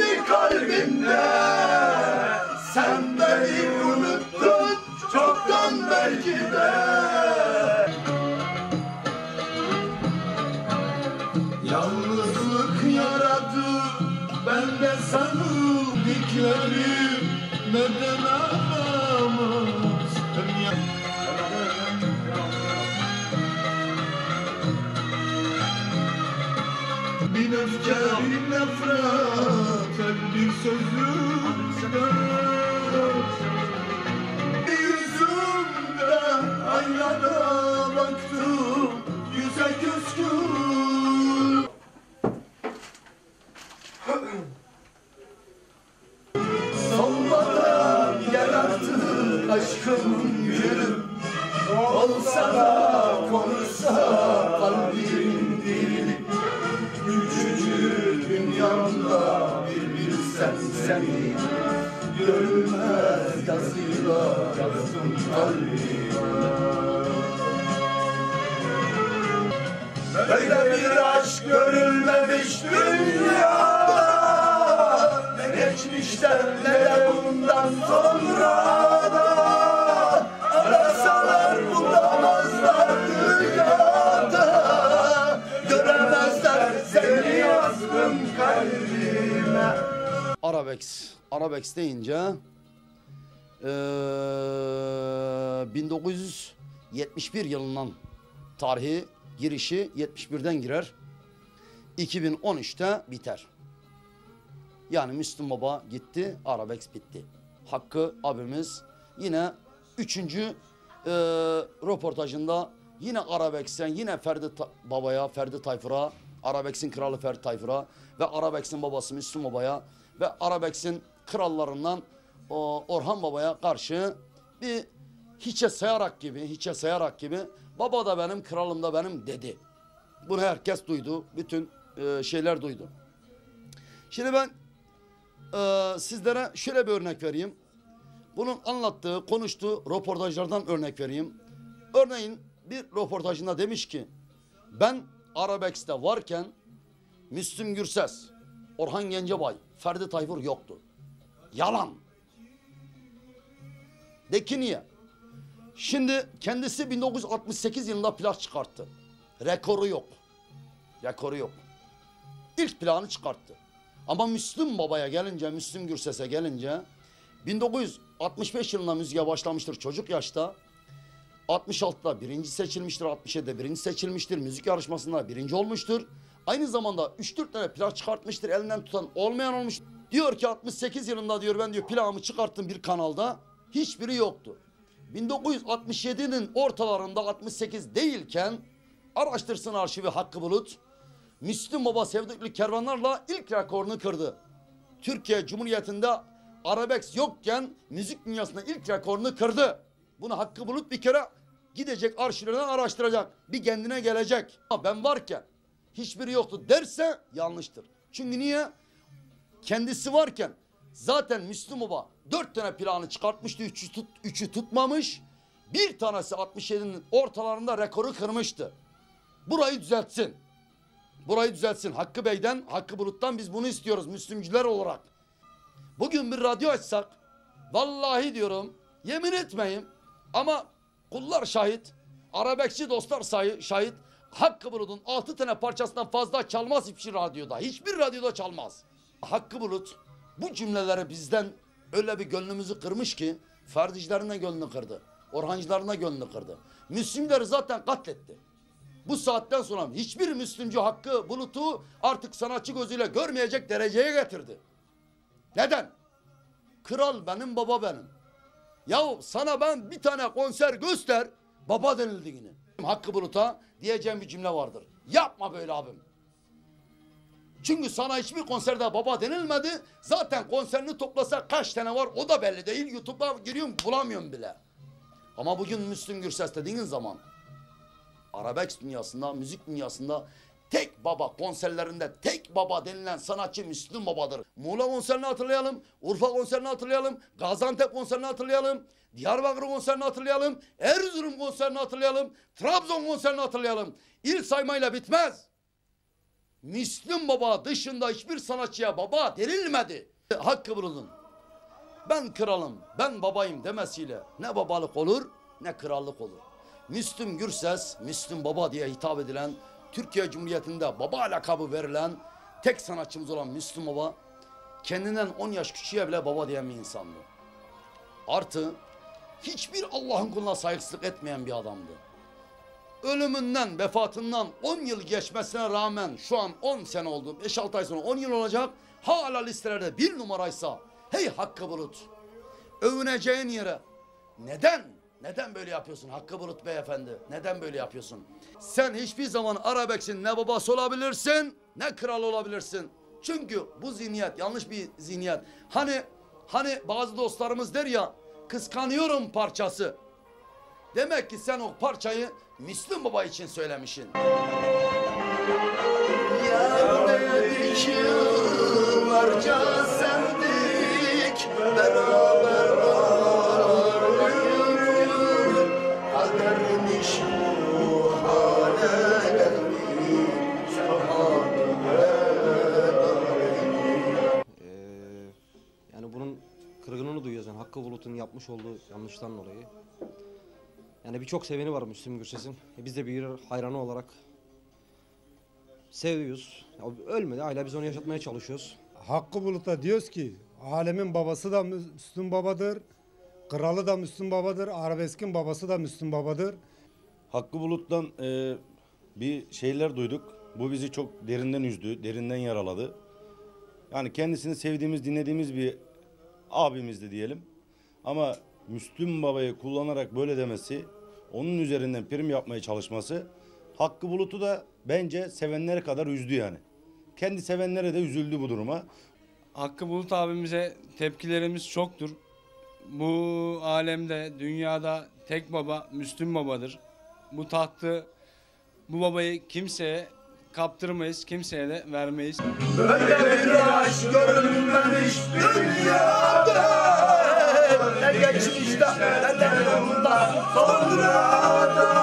kendi kalbimde Sen beni unuttun çoktan belki de. Yalnızlık yaradı bende sevdiklerim Neden aramaz Bir öfke, bir nefret, her bir sözümde yüzümde aynada baktım Yüze küskün Üçüncü dünyamda bir bilsen seni Görünmez yazıyla yazdım kalbime Böyle bir aşk görülmemiş dünyada. Ne geçmişten ne de bundan sonra Arabex. Arabex deyince eee 1971 yılından tarihi girişi 71'den girer. 2013'te biter. Yani Müslüm Baba gitti, Arabex bitti. Hakkı abimiz yine üçüncü eee röportajında yine Arabex'ten yine Ferdi Baba'ya, Ferdi Tayfur'a, Arabex'in kralı Ferdi Tayfur'a ve Arabex'in babası Müslüm Baba'ya ve Arabex'in krallarından o, Orhan Baba'ya karşı bir hiçe sayarak gibi, hiçe sayarak gibi baba da benim, kralım da benim dedi. Bunu herkes duydu, bütün eee, şeyler duydu. Şimdi ben eee, sizlere şöyle bir örnek vereyim. Bunun anlattığı, konuştuğu röportajlardan örnek vereyim. Örneğin bir röportajında demiş ki ben Arabex'te varken Müslüm Gürses, Orhan Gencebay, Ferdi Tayfur yoktu. Yalan. De ki niye? Şimdi kendisi 1968 yılında plak çıkarttı. Rekoru yok. Rekoru yok. İlk planı çıkarttı. Ama Müslüm Baba'ya gelince, Müslüm Gürses'e gelince 1965 yılında müziğe başlamıştır çocuk yaşta. 66'da birinci seçilmiştir, 67'de birinci seçilmiştir. Müzik yarışmasında birinci olmuştur. Aynı zamanda 3-4 tane plak çıkartmıştır. Elinden tutan olmayan olmuş. Diyor ki 68 yılında diyor ben diyor plağımı çıkarttım bir kanalda. Hiçbiri yoktu. 1967'nin ortalarında 68 değilken araştırsın arşivi Hakkı Bulut. Müslüm Baba Sevdikli Kervanlarla ilk rekorunu kırdı. Türkiye Cumhuriyeti'nde Arabex yokken müzik dünyasında ilk rekorunu kırdı. Bunu Hakkı Bulut bir kere gidecek arşivlerden araştıracak. Bir kendine gelecek. Ben varken hiçbiri yoktu derse yanlıştır. Çünkü niye? Kendisi varken zaten Müslüm Baba dört tane planı çıkartmıştı. Üçü, tut, üçü tutmamış. Bir tanesi 67'nin ortalarında rekoru kırmıştı. Burayı düzeltsin. Burayı düzeltsin. Hakkı Bey'den, Hakkı Bulut'tan biz bunu istiyoruz Müslümcüler olarak. Bugün bir radyo açsak, vallahi diyorum, yemin etmeyim ama kullar şahit, Arabekçi dostlar şahit, Hakkı Bulut'un altı tane parçasından fazla çalmaz hiçbir radyoda. Hiçbir radyoda çalmaz. Hakkı Bulut bu cümleleri bizden öyle bir gönlümüzü kırmış ki Ferdicilerin de gönlünü kırdı. Orhancıların da gönlünü kırdı. Müslümleri zaten katletti. Bu saatten sonra hiçbir Müslümcü Hakkı Bulut'u artık sanatçı gözüyle görmeyecek dereceye getirdi. Neden? Kral benim, baba benim. Yahu sana ben bir tane konser göster, baba denildi yine. Hakkı Bulut'a diyeceğim bir cümle vardır. Yapma böyle abim. Çünkü sana hiçbir konserde baba denilmedi. Zaten konserini toplasa kaç tane var o da belli değil. YouTube'a giriyorum bulamıyorum bile. Ama bugün Müslüm Gürses dediğin zaman Arabex dünyasında, müzik dünyasında baba konserlerinde tek baba denilen sanatçı Müslüm Baba'dır. Muğla konserini hatırlayalım, Urfa konserini hatırlayalım, Gaziantep konserini hatırlayalım, Diyarbakır konserini hatırlayalım, Erzurum konserini hatırlayalım, Trabzon konserini hatırlayalım. İl saymayla bitmez. Müslüm Baba dışında hiçbir sanatçıya baba denilmedi. Hakkı bulunun. Ben kralım, ben babayım demesiyle ne babalık olur ne krallık olur. Müslüm Gürses, Müslüm Baba diye hitap edilen, Türkiye Cumhuriyeti'nde baba lakabı verilen tek sanatçımız olan Müslüm Baba, kendinden 10 yaş küçüğe bile baba diyen bir insandı. Artı hiçbir Allah'ın kuluna saygısızlık etmeyen bir adamdı. Ölümünden, vefatından 10 yıl geçmesine rağmen şu an 10 sene oldu, 5-6 ay sonra 10 yıl olacak. Hala listelerde bir numaraysa hey Hakkı Bulut övüneceğin yere neden neden böyle yapıyorsun Hakkı Bulut beyefendi? Neden böyle yapıyorsun? Sen hiçbir zaman Arabex'in ne babası olabilirsin ne kral olabilirsin. Çünkü bu zihniyet yanlış bir zihniyet. Hani hani bazı dostlarımız der ya kıskanıyorum parçası. Demek ki sen o parçayı Müslüm Baba için söylemişsin. Yerdedik yıllarca sevdik Beraber yani bunun kırgınını duyuyoruz Hakkı Bulut'un yapmış olduğu yanlıştan dolayı. Yani birçok seveni var Müslüm Gürses'in. E biz de bir hayranı olarak seviyoruz. Ya ölmedi hala biz onu yaşatmaya çalışıyoruz. Hakkı Bulut'a diyoruz ki alemin babası da Müslüm babadır. Kralı da Müslüm babadır. Arabeskin babası da Müslüm babadır. Hakkı Bulut'tan e, bir şeyler duyduk. Bu bizi çok derinden üzdü, derinden yaraladı. Yani kendisini sevdiğimiz, dinlediğimiz bir abimizdi diyelim. Ama Müslüm Baba'yı kullanarak böyle demesi, onun üzerinden prim yapmaya çalışması Hakkı Bulut'u da bence sevenlere kadar üzdü yani. Kendi sevenlere de üzüldü bu duruma. Hakkı Bulut abimize tepkilerimiz çoktur. Bu alemde, dünyada tek baba Müslüm babadır. Bu tahtı, bu babayı kimseye kaptırmayız, kimseye de vermeyiz. Böyle bir aşk görülmemiş dünyada Ne geçmişte ne de bundan sonra da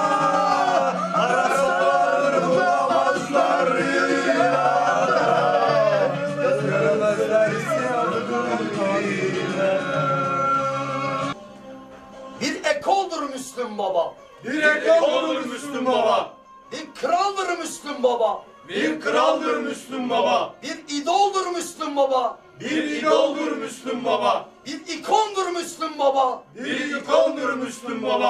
Müslüm Baba. Bir ekoldur Müslüm Baba. Bir kraldır Müslüm Baba. Bir kraldır Müslüm Baba. Bir idoldur Müslüm Baba. Bir idoldur Müslüm Baba. Bir ikondur Müslüm Baba. Bir ikondur Müslüm Baba